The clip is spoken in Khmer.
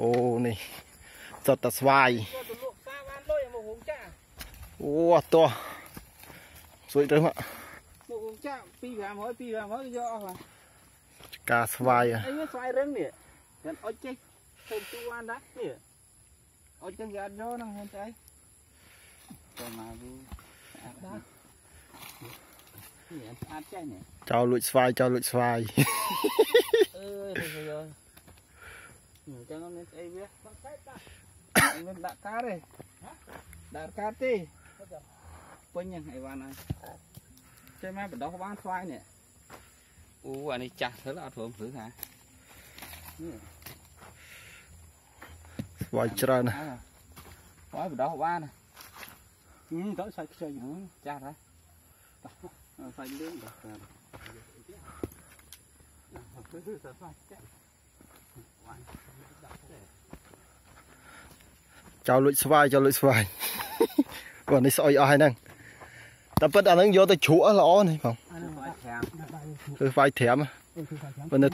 អូនេះសតតែស្វាយទៅលក់សាបានលុយមកហងចាអូអត់តោះសួយទៅមកមកហងចា2 500 2 500យកអស់ហើយការស្វាយอะអីស្វាយរឹងនេះគាត់អុចចេះទៅទូបានដែរនេះអុចចឹងគេអត់យកហ្នឹងហ្នឹងស្អីទៅមកវាស្អាតដែរនេះស្អាតចេះនេះចោលលួចស្វាយចោលលួចស្វាយអើយទៅយក នេះចឹងមានស្អីវាបាក់តែដាក់មានដាក់កាតទេដាក់កាតទេពេញហ្នឹងអីវ៉ាន់ហើយចេះមកបដោះបានស្វាយនេះអូអានេះចាស់ទៅអត់ព្រមព្រឹកហ่าស្វាយច្រើនណាស់អើយបដោះបានហឹមតើសាច់ខ្ចីហឹមចាស់ហើយសាច់លឿងដល់ទៅទៅទៅសាច់ចាស់ ចោលលួចស្វាយចោលលួចស្វាយគាត់នេះស្អុយអស់ហើយហ្នឹងតែប៉ិតអាហ្នឹងយកទៅជ្រក់ល្អនេះបងអានេះស្វាយត្រាំគឺស្វាយត្រាំអឺគឺស្វាយត្រាំប៉ុន្តែ